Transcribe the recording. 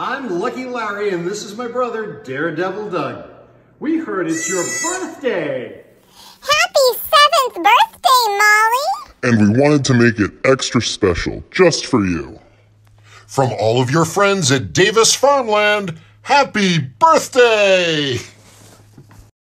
I'm Lucky Larry, and this is my brother, Daredevil Doug. We heard it's your birthday. Happy seventh birthday, Maille! And we wanted to make it extra special just for you. From all of your friends at Davis Farmland, happy birthday!